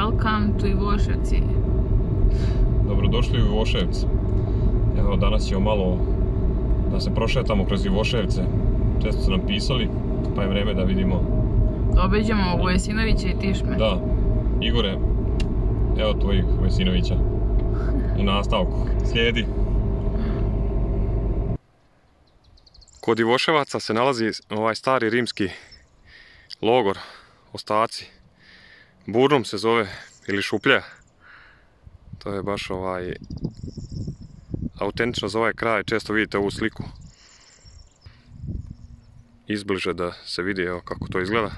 Welcome to Ivoševci. Dobrodošli u Ivoševci. Evo, danas ćemo malo da se prošetamo kroz Ivoševce. Često su nam pisali, pa je vreme da vidimo. Da obeđemo Vojsinovića i Tišme. Da, Igore, evo tvojih Vojsinovića. U nastavku. Slijedi. Kod Ivoševaca se nalazi ovaj stari rimski logor, ostaci. Burnum se zove, ili šuplja. To je baš ovaj autentično za ovaj kraj, često vidite ovu sliku. Izbliže da se vidi evo kako to izgleda.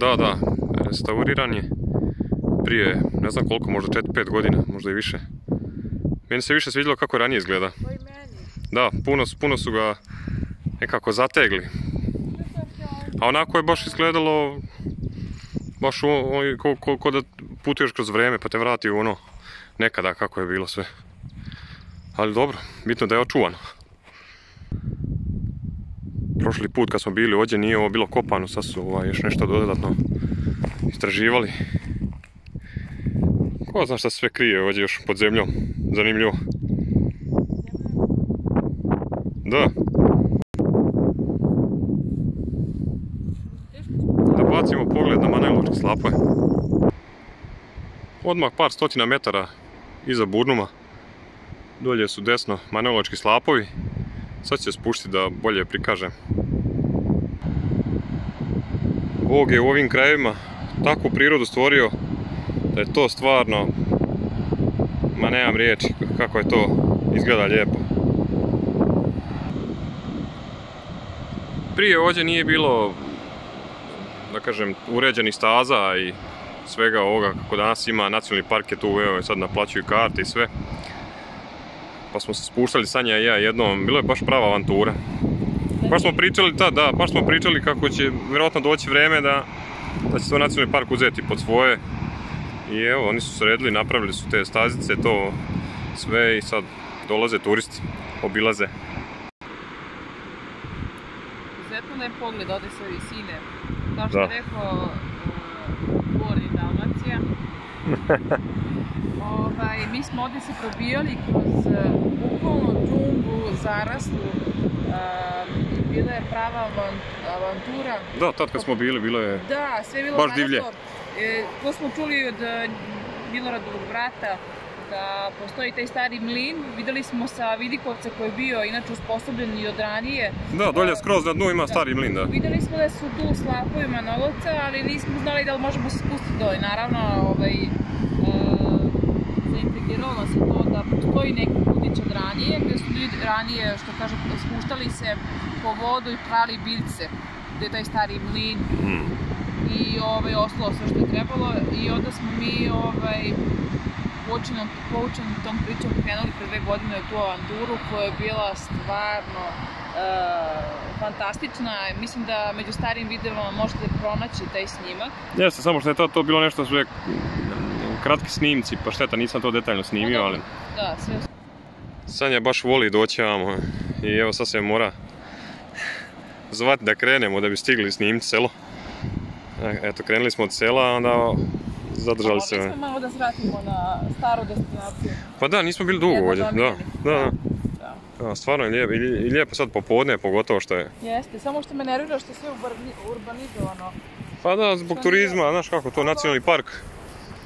Da, da, restauriran je prije, ne znam koliko, možda 4-5 godina, možda i više. Meni se više svidjelo kako ranije izgleda. Da, puno, puno su ga nekako zategli. A onako je baš izgledalo baš ko, ko, da putuješ kroz vrijeme pa te vrati u ono nekada kako je bilo sve. Ali dobro, bitno da je očuvano. Prošli put kad smo bili ovdje nije ovo bilo kopano, sad su ovaj, još nešto dodatno istraživali. Ko zna šta sve krije ovdje još pod zemljom, zanimljivo. Da bacimo pogled slapove. Odmah par stotina metara iza Burnuma. Dolje su desno Manajlovački slapovi. Sad će spušti da bolje prikažem. Bog je u ovim krajevima takvu prirodu stvorio da je to stvarno ma nemam riječi kako je to izgleda lijepo. Prije ovdje nije bilo, da kažem, uređenih staza i svega ovoga kako danas ima, nacionalni park je tu, evo sad naplaćuju karte i sve. Pa smo se spuštali Sanja i ja jednom, bilo je baš prava avantura. Baš smo pričali, da, da, baš smo pričali kako će vjerojatno doći vrijeme da, da će to nacionalni park uzeti pod svoje. I evo, oni su sredili, napravili su te stazice, to sve i sad dolaze turisti, obilaze je pogled ode sa visine. Kao što je rekao Bor i Dalmacija. ovaj, mi smo ovdje se probijali kroz e, bukvalno džunglu, zaraslu. bila je prava avantura. Da, tad kad smo bili, bilo je da, sve je bilo baš divlje. E, to smo čuli od Miloradovog brata, da postoji taj stari mlin. Vidjeli smo sa Vidikovca koji je bio inače usposobljen i od ranije. Da, dolje skroz na dnu ima stari mlin, da. Vidjeli smo da su tu slapovi Manolovca, ali nismo znali da li možemo se spustiti dole. Naravno, ovaj, zaintegriralo se to da postoji neki pudić od ranije, gdje su ljudi ranije, što kaže, spuštali se po vodu i prali biljce, gdje je taj stari mlin. Hmm. I ovaj, ostalo sve što je trebalo i onda smo mi ovaj, poučen tom pričom krenuli pre dve godine tu avanturu koja je bila stvarno uh, fantastična. Mislim da među starim videoma možete pronaći taj snimak. Jeste, samo što je to, to bilo nešto sve kratki snimci, pa šteta nisam to detaljno snimio, ali... Da, sve... Sanja baš voli doći vamo i evo sad se mora zvati da krenemo da bi stigli snimiti selo. E, eto, krenuli smo od sela, onda zadržali se. Smo malo da svratimo na staru destinaciju. Pa da, nismo bili dugo ovdje. Da, da, da. stvarno je lijepo. I lijepo sad popodne, pogotovo što je. Jeste, samo što me nervira što je sve urbanizovano. Pa da, zbog turizma, znaš kako, to nacionalni park.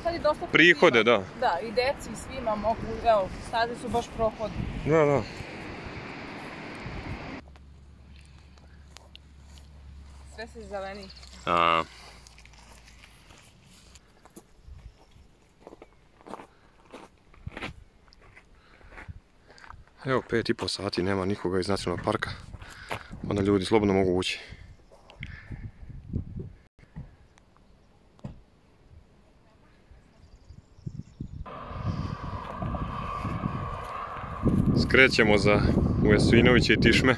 Sad je dosta Prihode, da. Da, i deci, i svima mogu, evo, staze su baš prohod. Da, da. Sve se zeleni. A, Evo, pet i pol sati, nema nikoga iz nacionalnog parka. Onda ljudi slobodno mogu ući. Skrećemo za Ujesvinoviće i Tišme.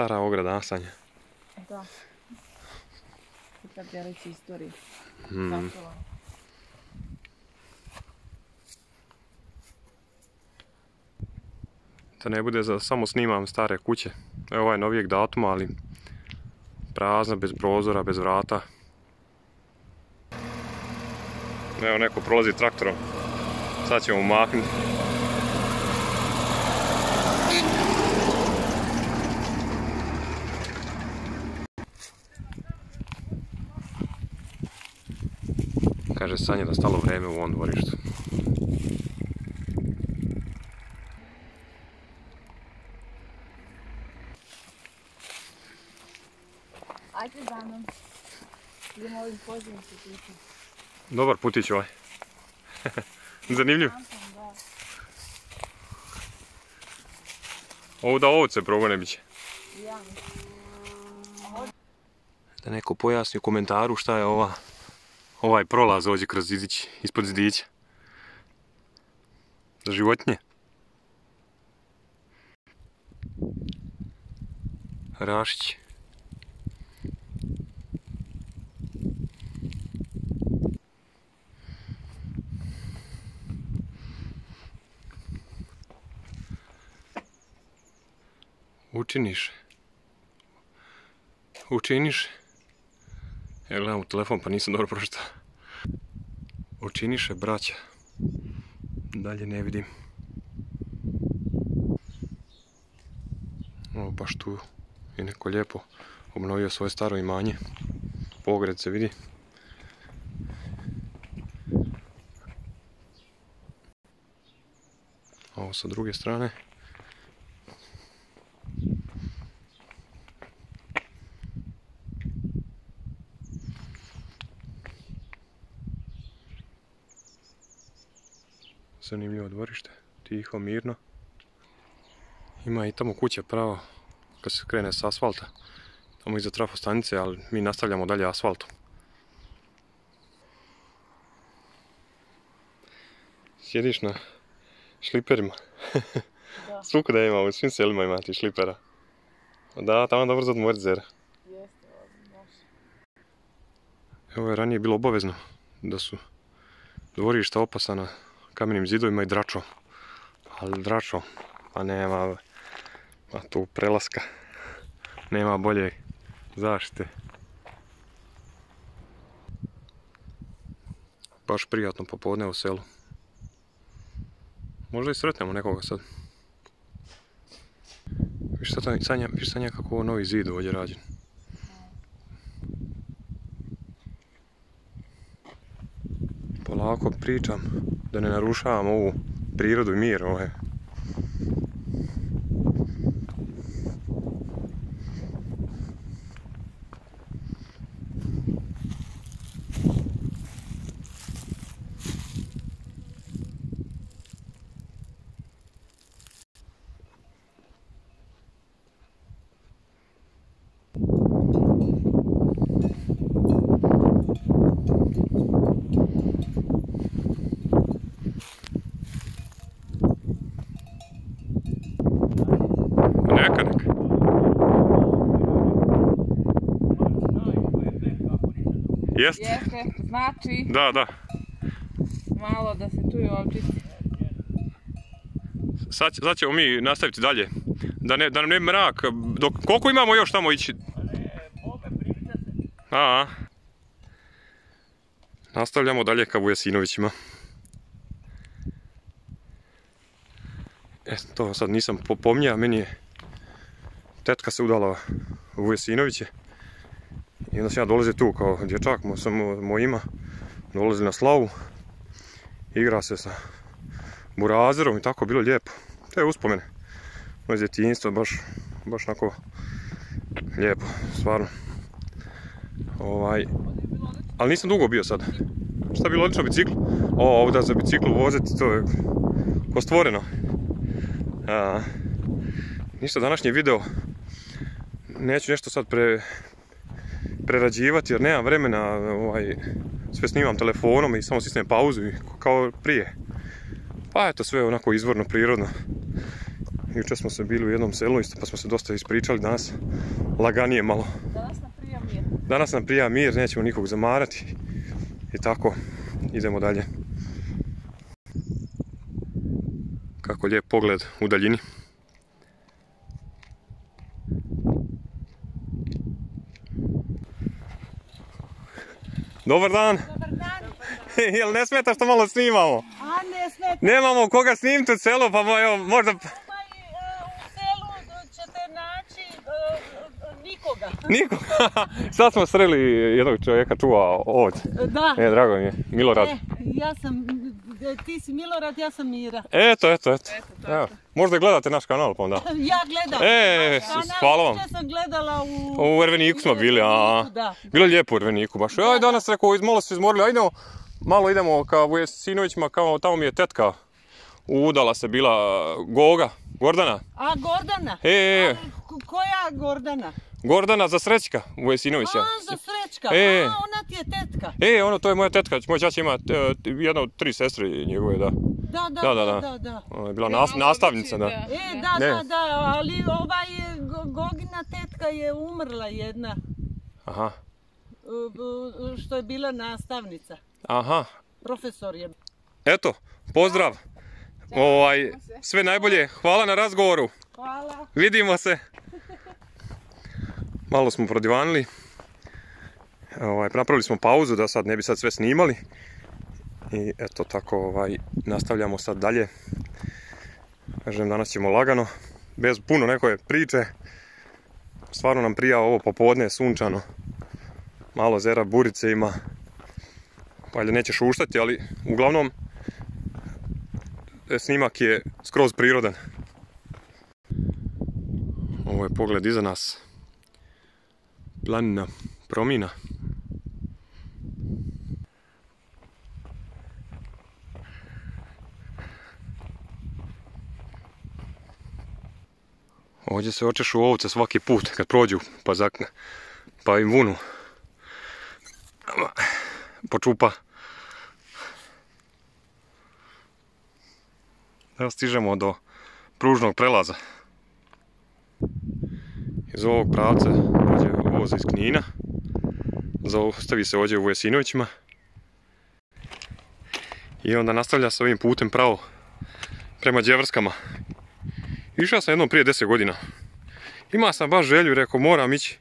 Stara ograda, a Sanja? Da. Kad djelići istorije. Hmm. Začela. Da ne bude za samo snimam stare kuće. Evo ovaj novijeg datuma, ali prazna, bez prozora, bez vrata. Evo neko prolazi traktorom. Sad ćemo maknuti. Kaže Sanja da stalo vreme u ovom dvorištu. Ajde za mnom. Idemo ovim pozivim se putem. Dobar putić ovaj. Zanimljiv. Ovo da ovce progone bit će. Ja Da neko pojasni u komentaru šta je ova, ovaj prolaz ovdje kroz zidić, ispod zidića. Za životinje. Rašić. Učiniš. Učiniš. Ja gledam u telefon pa nisam dobro pročitao. Učiniše braća. Dalje ne vidim. Ovo baš tu je neko lijepo obnovio svoje staro imanje. Pogred se vidi. Ovo sa druge strane. Zanimljivo dvorište, tiho, mirno. Ima i tamo kuća pravo kad se krene s asfalta. Tamo iza trafostanice, ali mi nastavljamo dalje asfaltom. Sjediš na šliperima. Da. Svukuda ima, u svim selima ima ti šlipera. Da, tamo dobro za odmorit zera. Jeste. Evo je ranije bilo obavezno da su dvorišta opasana kamenim zidovima i dračom. Ali dračom, pa nema ma tu prelaska. Nema bolje zaštite. Baš prijatno popodne u selu. Možda i sretnemo nekoga sad. Viš sad Sanja, viš Sanja kako ovo novi zid ovdje rađen. Polako pričam da ne narušavam ovu prirodu i mir ovaj. Jest? Jeste, znači Da, da. malo da se čuju ovčice. Sad, sad ćemo mi nastaviti dalje. Da, ne, da nam ne mrak. Dok, koliko imamo još tamo ići? A, a. Nastavljamo dalje ka Vujasinovićima. E, to sad nisam popomnija, meni je tetka se udala u Vujasinoviće. I onda sam ja dolazio tu kao dječak sam mojima. Dolazi na slavu. Igra se sa burazerom i tako, bilo lijepo. To je uspomene. Moje djetinjstvo, baš, baš onako lijepo, stvarno. Ovaj, ali nisam dugo bio sad. Šta bilo odlično bicikl? O, ovdje za biciklu voziti, to je ko stvoreno. A, ništa današnji video. Neću nešto sad pre, prerađivati jer nemam vremena, ovaj, sve snimam telefonom i samo stisnem pauzu i kao prije. Pa eto sve onako izvorno, prirodno. Jučer smo se bili u jednom selu isto pa smo se dosta ispričali danas. Laganije malo. Danas nam prija mir. Danas nam prija mir, nećemo nikog zamarati. I tako, idemo dalje. Kako lijep pogled u daljini. Dobar dan! Dobar dan. Jel ne smeta što malo snimamo? A ne smeta. Nemamo koga snimiti u selu, pa evo, možda Ovaj, e, u selu ćete naći e, nikoga. niko. Sad smo sreli jednog čovjeka čuva ovdje. Da. E, drago mi je, Milorad. E, ja sam, ti si Milorad, ja sam Mira. Eto, eto, eto. Eto, to Evo, možda gledate naš kanal pa onda. Ja gledam. E, Kanal hvala vam. jučer sam gledala u... U Erveniku smo bili, a Da. bilo je lijepo u Erveniku baš. Aj danas rekao, iz- malo se izmorili, ajde malo idemo ka Vujasinovićima, kao tamo mi je tetka udala se bila Goga, Gordana. A Gordana? E, e, e, koja Gordana? Gordana za Srećka Vujasinovića. A, za Srećka. E. A, ona ti je tetka. E, ono, to je moja tetka, moj čač ima e, jedna od tri sestre njegove, da. Da, da, Da, da. Ona je bila nas- nastavnica, da. E, da, da, da, ali ovaj je, Go- Gogina tetka je umrla jedna, Aha, e, što je bila nastavnica. aha. Profesor je. Eto, pozdrav. Ovaj, sve najbolje, hvala na razgovoru. Hvala. Vidimo se. Malo smo prodivanili. Ovaj, napravili smo pauzu da sad ne bi sad sve snimali. I eto tako ovaj, nastavljamo sad dalje. Kažem danas ćemo lagano, bez puno nekoje priče. Stvarno nam prija ovo popodne sunčano. Malo zera burice ima. Valjda neće šuštati, ali uglavnom e, snimak je skroz prirodan. Ovo je pogled iza nas. Planina, promina. Ovdje se očešu ovce svaki put kad prođu pa zakne, pa im vunu. Počupa. Evo stižemo do pružnog prelaza. Iz ovog pravca dođe voz iz Knina. Zaustavi se ovdje u Jesinovićima. I onda nastavlja sa ovim putem pravo prema Djevrskama. Išao sam jednom prije 10 godina. Ima sam baš želju, rekao moram ići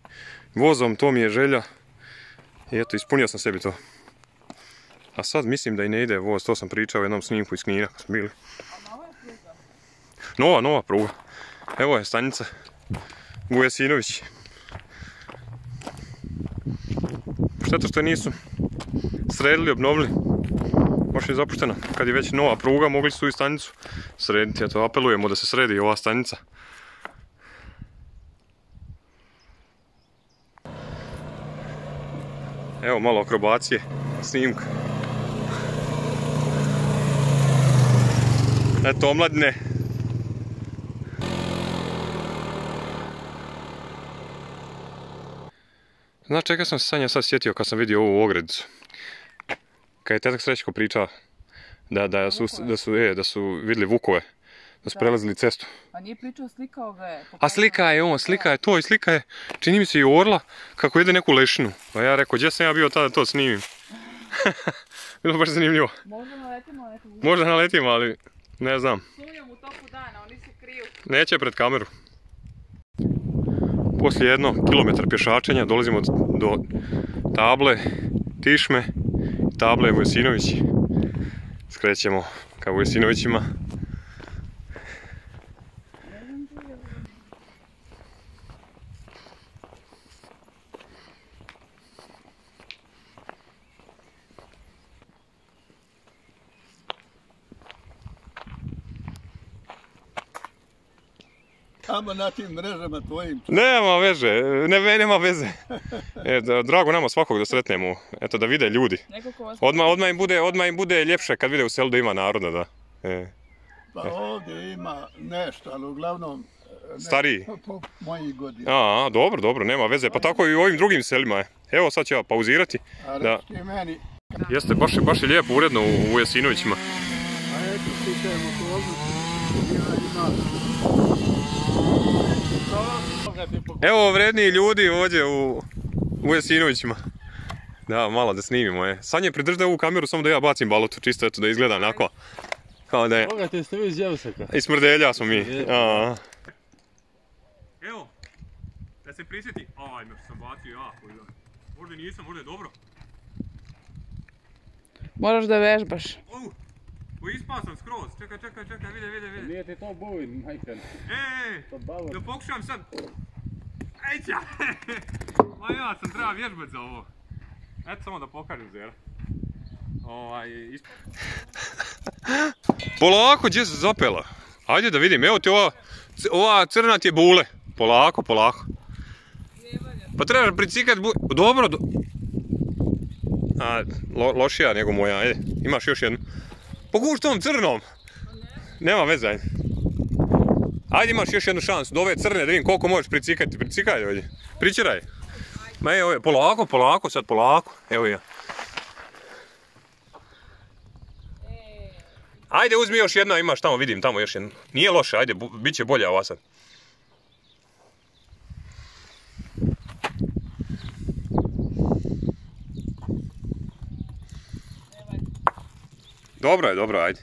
vozom, to mi je želja. I eto, ispunio sam sebi to. A sad mislim da i ne ide voz, to sam pričao u jednom snimku iz Knina kad smo bili. Nova, nova pruga. Evo je stanica Vujesinović. Šteta što nisu sredili, obnovili. Možda je zapuštena. Kad je već nova pruga, mogli su i stanicu srediti. Eto, apelujemo da se sredi ova stanica. Evo malo akrobacije, snimka. Eto, omladine. Znaš čega sam se Sanja sad sjetio kad sam vidio ovu ogredicu? Kad je tetak Srećko pričao da, da, su, da, su, e, da su vidjeli vukove, da su prelazili cestu. A nije pričao, slikao ga je. A slika je on, slika je to i slika je, čini mi se i orla kako jede neku lešinu. Pa ja rekao, gdje sam ja bio tada da to snimim? Bilo baš zanimljivo. Možda naletimo na nekog Možda naletimo, ali ne znam. sumnjam u toku dana, oni se kriju. Neće pred kameru. Poslije jedno kilometar pješačenja dolazimo do table Tišme, table Vujasinović. Skrećemo ka Vujasinovićima. Tamo na tim mrežama tvojim. Nema veze, ne, nema veze. E, da- drago nama svakog da sretnemo, eto da vide ljudi. Odmah, odmah, im bude, odmah im bude ljepše kad vide u selu da ima naroda, da. E, Pa ovdje ima nešto, ali uglavnom... e, ne, Stariji. Po, po mojih godina. a, a, dobro, dobro, nema veze. Pa tako i u ovim drugim selima je. Evo sad ću ja pauzirati. A Da. reći ti meni, Jeste, baš je, baš je lijepo, uredno u, u Jasinovićima. a eto, sticajem okolnosti, ja imam Evo vredniji ljudi ovdje u, u Jesinovićima. Da, malo da snimimo je. Sanje, pridrži da ovu kameru samo da ja bacim balotu, čisto eto da izgleda onako. Kao da je. Pogledajte, ste vi iz Javsaka. I smrdelja smo mi. Je. A. Evo, da se prisjeti. Ajme, što sam bacio jako. Možda nisam, možda je dobro. Moraš da vežbaš. Au, u ispao sam skroz. Čekaj, čekaj, čekaj, vide, vide, vide. Nije ti to buvin, majkan. Ej, To bavo. da pokušam sad. Ejća! Ma ja sam treba vježbat za ovo. Eto samo da pokažem zera. Ovaj, isp... Polako, gdje se zapela? Ajde da vidim, evo ti ova, ova crna ti je bule. Polako, polako. Pa trebaš pricikat bu... Dobro, do... A, lo- lošija nego moja, ajde. Imaš još jednu. Pokuš tom crnom. Nema veze, ajde. Imaš još jednu šansu, do ove crne da vidim koliko možeš pricikati, pricikaj ovdje, pričeraj. Ma evo je, polako, polako, sad polako, evo ja. Ajde uzmi još jedno, imaš tamo, vidim tamo još jednu. Nije loše, ajde, bit će bolja ova sad. Dobro je, dobro, ajde.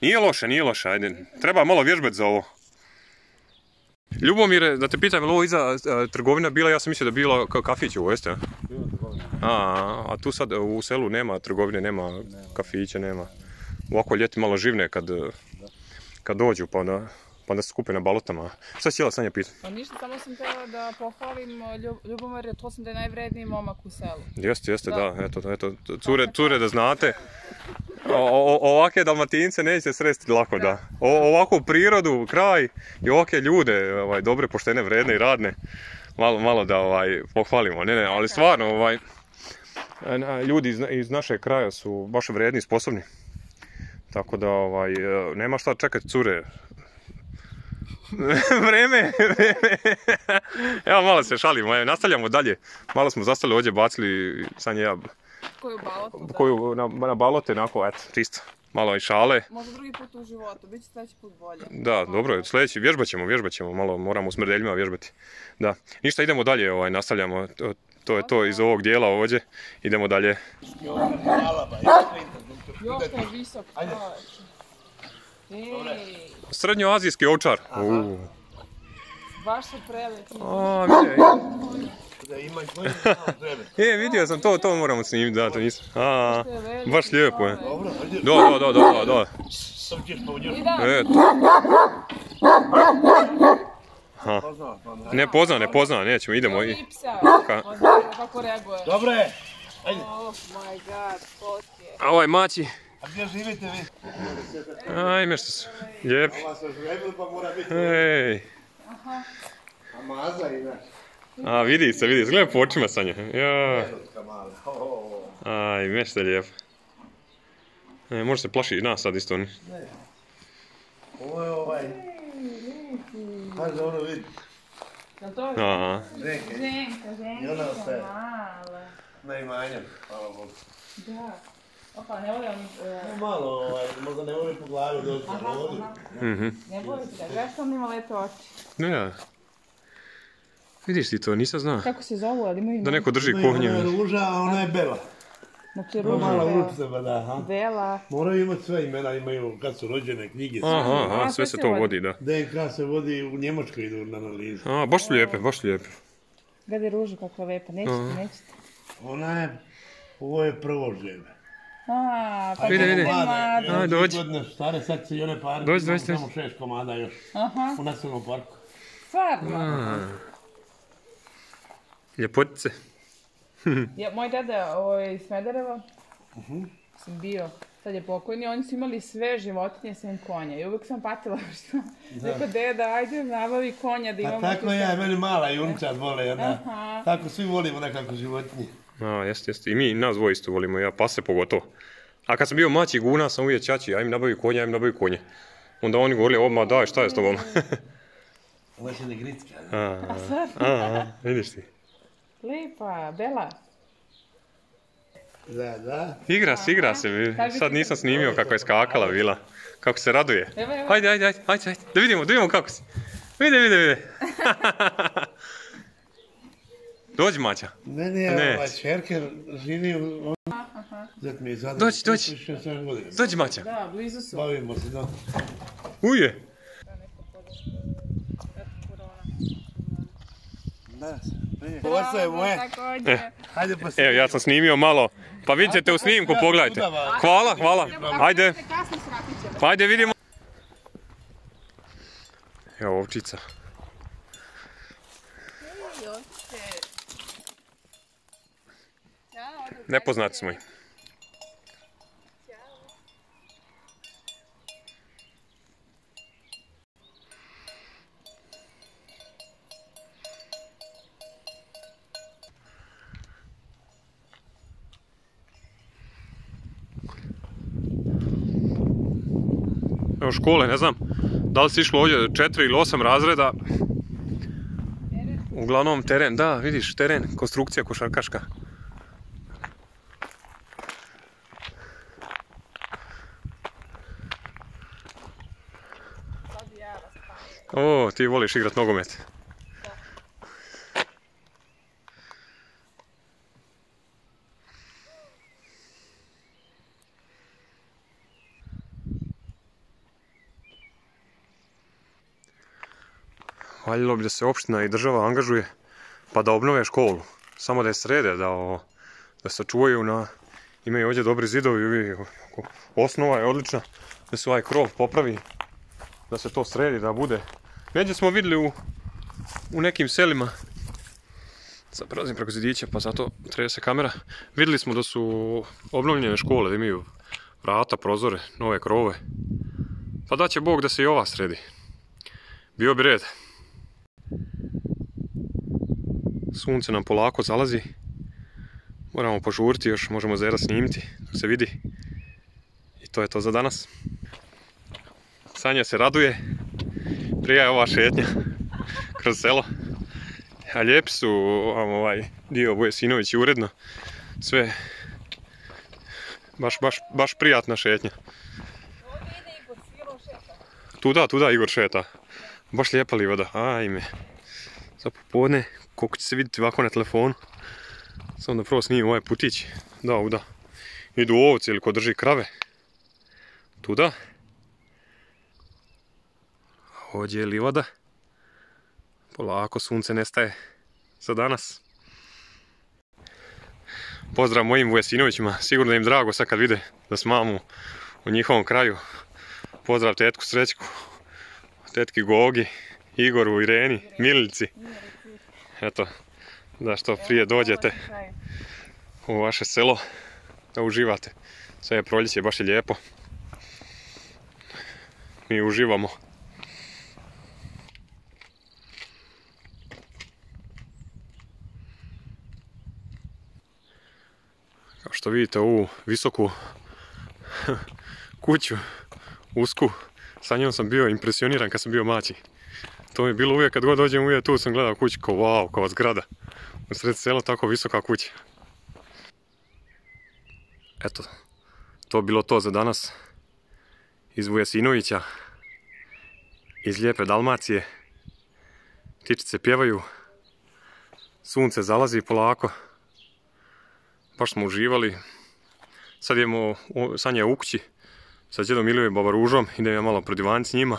Nije loše, nije loše, ajde. Treba malo vježbati za ovo. Ljubomire, da te pitam, je li ovo iza a, trgovina bila, ja sam mislio da je bila ka- kafić ovo, jeste? a? A, a tu sad u selu nema trgovine, nema kafića, nema. Ovako ljeti malo živne kad, kad dođu, pa onda, pa onda se skupe na balotama. Šta si htjela Sanja pitati? Pa ništa, samo sam htjela da pohvalim Ljub- Ljubomir, jer to sam da je najvredniji momak u selu. Jeste, jeste, da, Da. eto, eto, cure, cure da znate. O, ovake dalmatince neće sresti lako, da. O, ovakvu prirodu, kraj i ovake ljude, ovaj, dobre, poštene, vredne i radne, malo, malo da ovaj, pohvalimo, ne, ne, ali stvarno, ovaj, ljudi iz, iz našeg kraja su baš vredni i sposobni. Tako da, ovaj, e, nema šta čekati cure. vreme, vreme. Evo malo se šalimo, nastavljamo dalje. Malo smo zastali ovdje, bacili, sam ja, Koju balotu, da. koju na, na balote, onako, eto, čisto. Malo i šale. Možda drugi put u životu, bit će sljedeći put bolje. Da, dobro, je, sljedeći, vježbat ćemo, vježbat ćemo, malo moramo u smrdeljima vježbati. Da, ništa, idemo dalje, ovaj, nastavljamo, to, to je to iz ovog dijela ovdje, idemo dalje. Još je visok Srednjoazijski ovčar. Baš su preleti. Da ima. E, vidio sam to, to moramo snimiti, da, to nisam. A, baš lijepo je. Dobro, ajde, Da, da, da, da, da. srđeš pa u njoj. Da. ne pozna, ne pozna, nećemo, idemo. i-. Ka- Kako reaguje? Dobro je. Ajde. Oh my god, fotke. A ovaj maći, A gdje živite vi? ajme što su, lijepi. Ova se žrebili pa mora biti. Ej, A maza i naš. A vidi se, vidi se, gledaj po očima Sanja. Ja, aj, meš je lijepo. E, može se plaši i nas sad isto. ni. Ovo je ovaj. Pazi ono vidi. Jel to A, Ženke. ženka, I ona ženka ostaje. mala. Na imanjem. Hvala Bogu. Da. Opa, ne volim, e, No, Malo ovaj, možda ne voli po glavi aha, Ovdje. aha. mhm. Ne volim se da, gledaš on ima lepe oči. Ja. Vidiš ti to, nisam zna. Kako se zovu, ali imaju Da neko drži Ima kuhnju. Ona je ruža, a ona je bela. Znači, Ima ruža, mala bela. ulica, ba da. aha. Bela. Moraju imati sve imena, imaju kad su rođene knjige. sve. Aha, aha, A, sve se to vodi. da. DNK se vodi u Njemačkoj idu na analizu. A, baš su lijepe, baš su lijepe. Gledaj ružu kakva lepa, nećete, nećete. Ona je, ovo je prvo žene. A, pa Vidi, vidi. Aj, dođi. Godine stare, sad se i one pare, Dođi, imamo dođi, dođi. samo šest komada još Aha, u nacionalnom parku. stvarno. A. Ljepotice. Ja, moj deda ovaj, iz Smedereva, sam bio, sad je pokojni, oni su imali sve životinje sem konja i uvijek sam patila što, rekao deda, ajde nabavi konja da Pa imamo tako tu ja, sad." meni mala junčad vole, jedna. Aha. Tako svi volimo nekako životinje. A, jeste, jeste. I mi, nas dvoje isto volimo, ja pase pogotovo. A kad sam bio maći guna, sam uvijek čači, aj mi nabavi konja, aj mi nabavi konje. Onda oni govorili, o, ma daj, šta je s tobom? Ona se ne gricka. a, a, a, vidiš ti. Lepa, Bela. Da, da. Igra se, igra se. Sad nisam snimio kako je skakala bila. Kako se raduje. Ajde, ajde, ajde, ajde, ajde. Da vidimo, da vidimo kako si. Vide, vide, vide. Dođi Maća. Meni je Ne. ovaj čerke živi u... Dođi, dođi. 67 godina. Dođi Maća. Da, blizu su. Bavimo se, da. Uje. Da, prije. Ovo je moje. Hajde pa se... Evo, ja sam snimio malo. Pa vidite te u snimku, pogledajte. Hvala, hvala. Ajde, pa ajde vidimo. Evo ovčica. Nepoznati smo ih. Škole, ne znam, da li si išlo ovdje četiri ili osam razreda. Uglavnom teren, da, vidiš, teren, konstrukcija košarkaška. O, ti voliš igrat nogomet. Valjalo bi da se opština i država angažuje pa da obnove školu. Samo da je srede, da, o, da sačuvaju na... Imaju ovdje dobri zidovi, osnova je odlična, da se ovaj krov popravi, da se to sredi, da bude. Neđe smo vidjeli u, u nekim selima, sad prelazim preko zidića pa zato treba se kamera, vidjeli smo da su obnovljene škole, da imaju vrata, prozore, nove krove. Pa da će Bog da se i ova sredi. Bio bi red. Sunce nam polako zalazi. Moramo požuriti još, možemo zera snimiti dok se vidi. I to je to za danas. Sanja se raduje. Prija je ova šetnja kroz selo. A lijepi su ovaj dio Vujesinović i uredno. Sve baš, baš, baš prijatna šetnja. Tu da, tu da Igor šeta. Baš lijepa livada, ajme. Za popodne, koliko će se vidjeti ovako na telefonu. Samo da prvo snimim ovaj putić. Da, uda. Idu ovci ili ko drži krave. Tu da. Ovdje je livada. Polako sunce nestaje za danas. Pozdrav mojim Vujesinovićima, sigurno da im drago sad kad vide da smamo u njihovom kraju. Pozdrav tetku Srećku, tetki Gogi, Igoru, Ireni, Milici. Eto, da što prije dođete u vaše selo, da uživate. Sve je proljeće, baš je lijepo. Mi uživamo. Kao što vidite ovu visoku kuću, usku, sa njom sam bio impresioniran kad sam bio maći. To mi je bilo uvijek kad god dođem uvijek tu sam gledao kuću kao wow, kao zgrada. U sred sela tako visoka kuća. Eto, to bilo to za danas. Iz Vujesinovića, iz lijepe Dalmacije. Ptičice pjevaju, sunce zalazi polako. Baš smo uživali. Sad idemo, u- Sanja je u kući, sa djedom Miliju i baba Ružom, idem ja malo prodivanic s njima,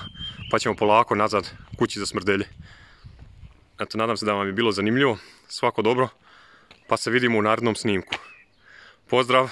pa ćemo polako nazad kući za smrdelje. Eto, nadam se da vam je bilo zanimljivo, svako dobro, pa se vidimo u narednom snimku. Pozdrav!